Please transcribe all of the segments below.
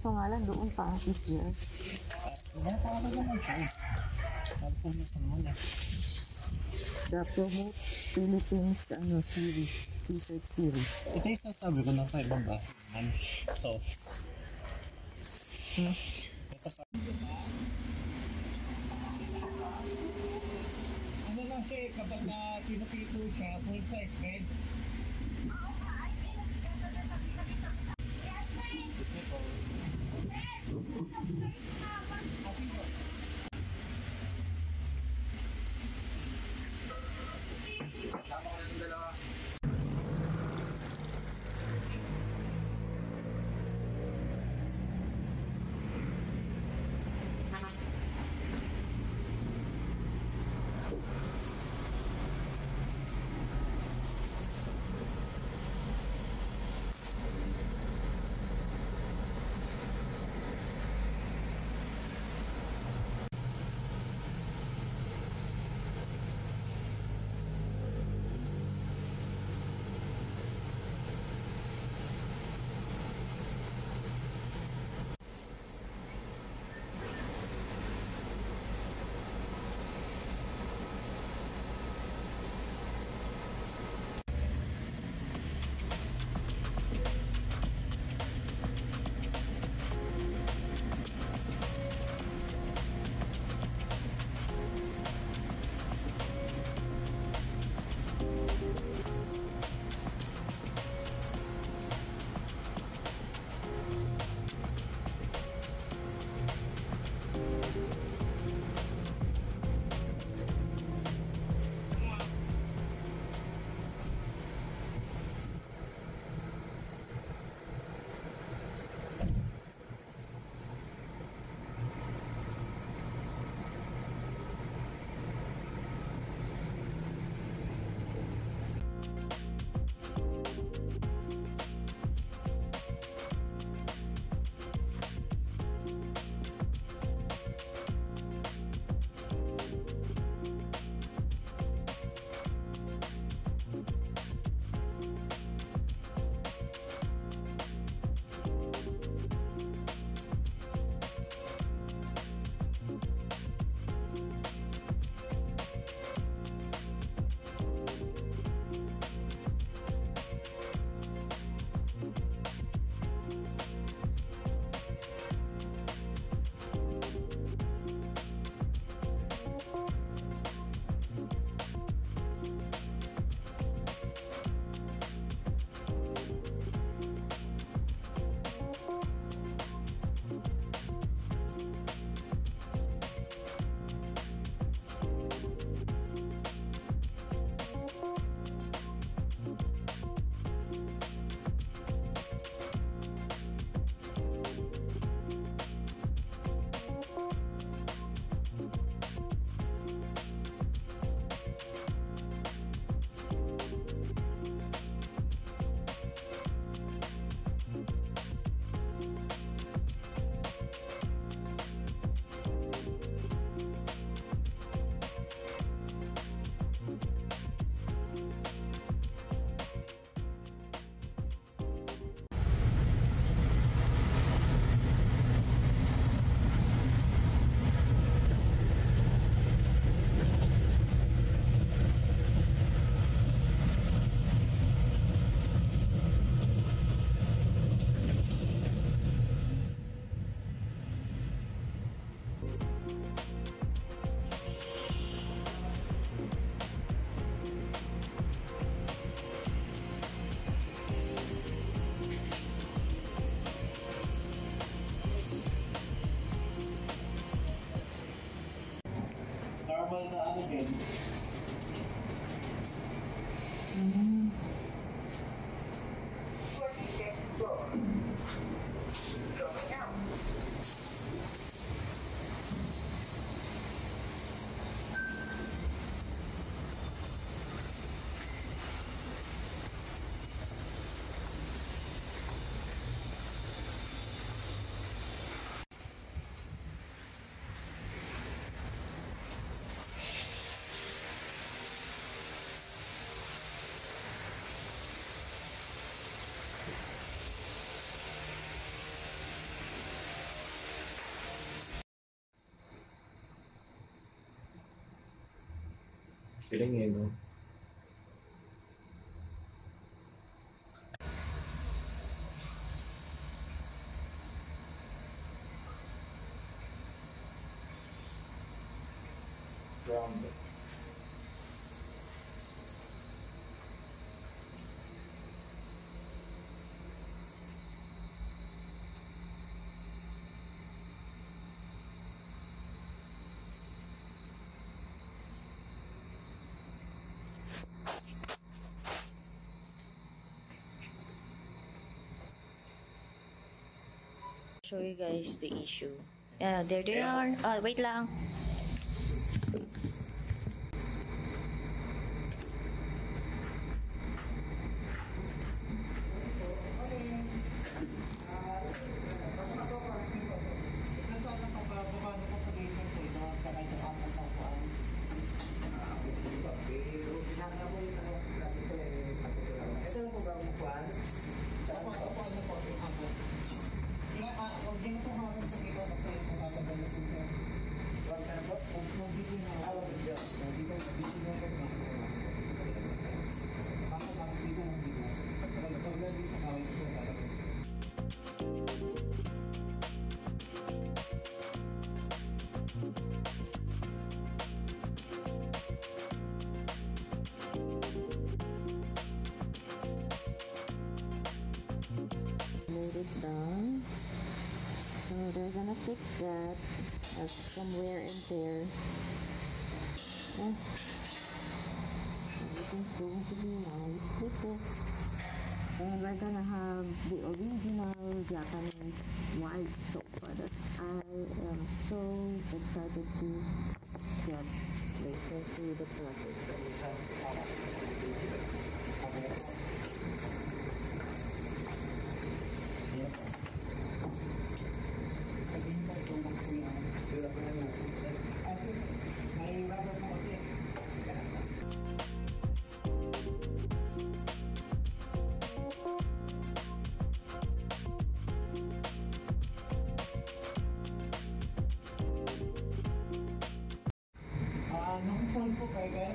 kaso nga lang, doon pa ang PCR. Tinatawag ko naman siya eh. Sabi ko na sa muna. The Promote Philippines ano, series. Research series. Ito yung sasabi ko ng kay Bamba. Ano? So, Hmm. ito pa. Ano lang siya kapag na pinapito siya, full size, red. Feeling eh, no? Show you guys the issue. Yeah, there they are. Ah, wait lang. Fix that. That's some wear and tear. Yeah. Everything's going to be nicely fixed. And we're gonna have the original Japanese white sofa that I am so excited to get. Let's see the process.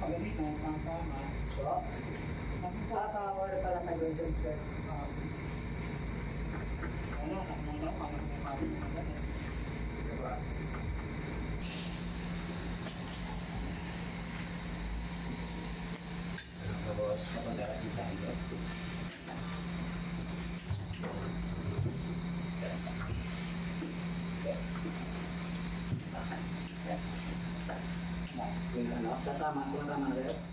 pagaling na tama-tama. So, tatawa na pala kayo dyan, sir. Ano, nakamalang, parang may parang maganda. Diba? 对，老大妈，老大妈的。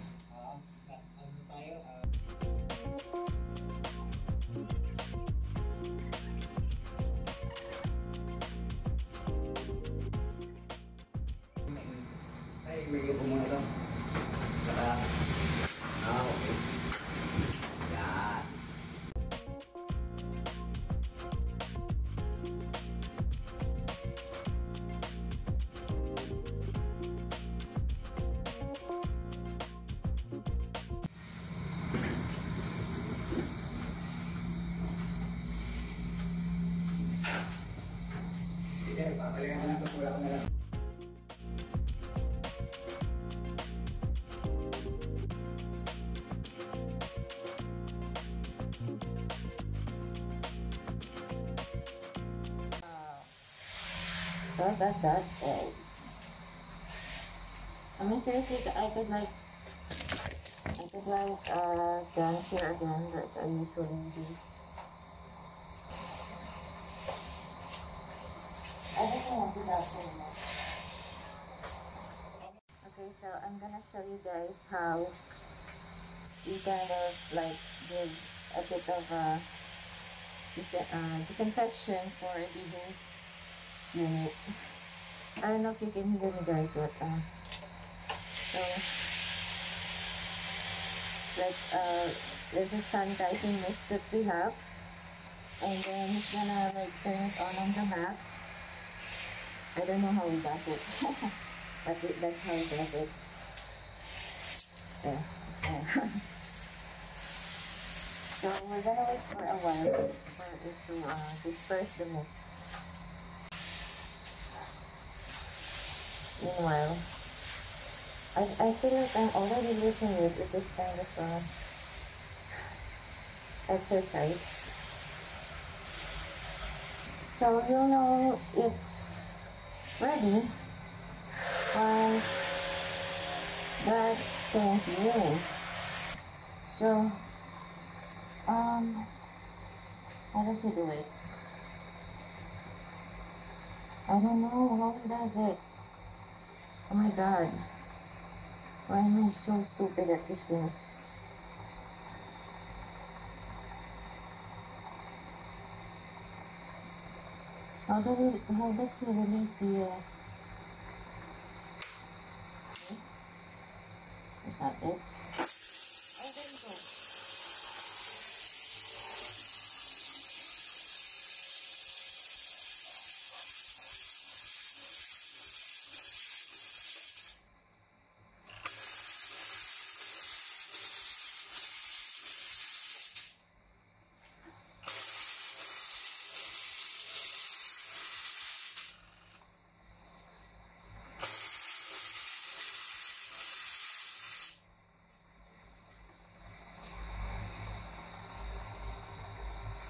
So that's that. And I mean, seriously, I could like, I could like uh dance here again like I usually do. I just want dance so much. Okay, so I'm gonna show you guys how you kind of like give a bit of a uh, disinfection for the I don't know if you can hear me guys, but uh, so like uh, there's a sun sanitizing mist that we have, and then he's gonna like turn it on on the map. I don't know how he does it, but it, that's how he does it. Yeah. so we're gonna wait for a while for it to uh, disperse the mist. Meanwhile, I, I feel like I'm already losing it with this kind of uh, exercise. So you know it's ready once that turns in. So um how does he do it? I don't know how he does it. Oh my god. Why am I so stupid at these things? How do we, how does he release the, uh, is that it? Oh, there you go.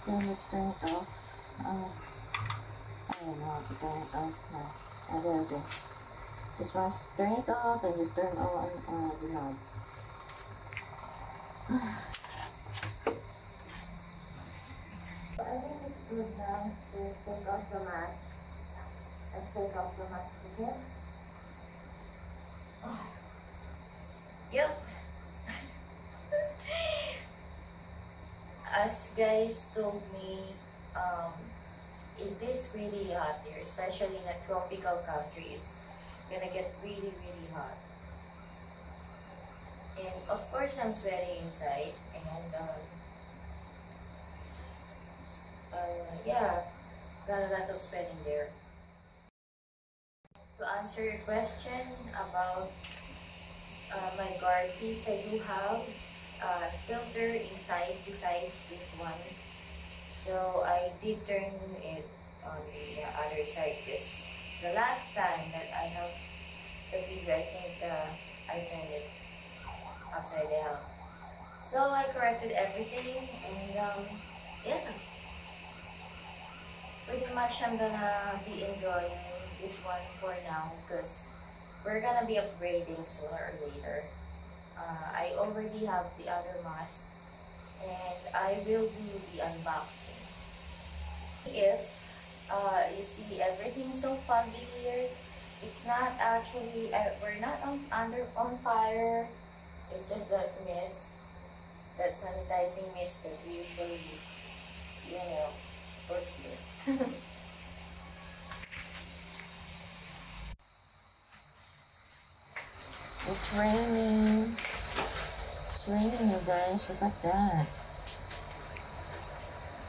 Then let's turn it off. Uh, I don't know how to turn it off now. I will do. Just once turn it off and just turn on uh, the knob. I think it's good now to take off the mask. Let's take off the mask again. Yep. As guys told me, um, it is really hot here, especially in a tropical country. It's gonna get really, really hot. And of course, I'm sweating inside, and um, uh, yeah, got a lot of sweating there. To answer your question about uh, my guard piece, I do have a filter inside besides this one. So I did turn it on the uh, other side because the last time that I have the video, I think uh, I turned it upside down. So I corrected everything and um, yeah. Pretty much I'm gonna be enjoying this one for now because we're gonna be upgrading sooner or later. Uh, I already have the other mask and I will do the unboxing. If uh, you see everything so foggy here, it's not actually, uh, we're not on, under on fire, it's just that mist, that sanitizing mist that we usually, you know, put here. It's raining. Raining, you guys. Look at that.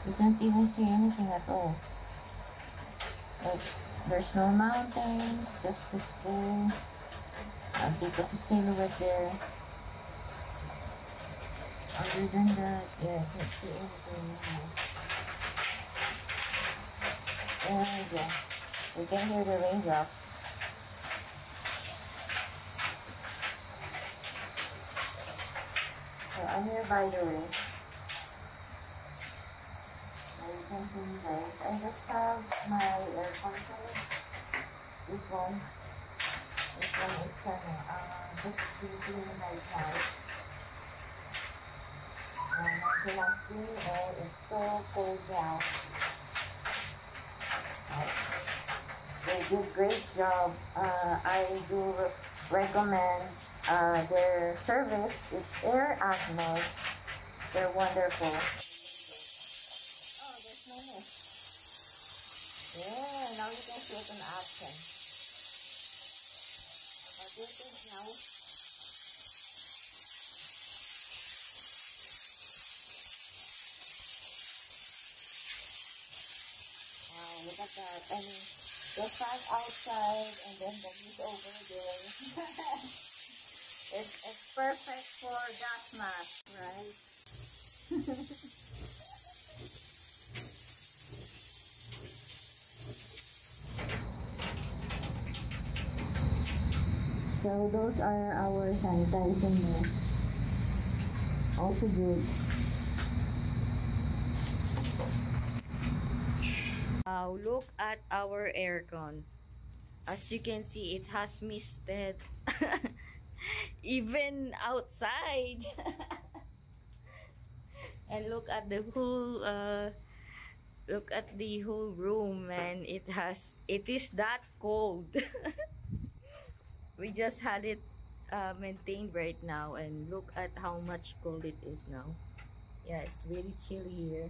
You can't even see anything at all. Like, there's no mountains, just the school. A bit of a silhouette there. Other than that, yeah, I can't see anything now. And yeah, you can hear the raindrop. So I'm here by the way. So you can see guys. I just have my air conditioner. This one. This one is kind of uh, just really right now. And the last thing, oh, it's so cold now. They do great job. Uh, I do recommend uh, their service is Air Atmos. They're wonderful. Oh, there's no mist. Yeah, now you can see it in action. What do you now? Wow, look at that. Mean, the sun outside and then the heat over there. It's, it's perfect for gas mask, right? So those are our sanitizing masks. Also good. Wow, look at our aircon. As you can see, it has misted. Even outside. and look at the whole uh, look at the whole room and it has it is that cold. we just had it uh, maintained right now and look at how much cold it is now. Yeah, it's really chilly here.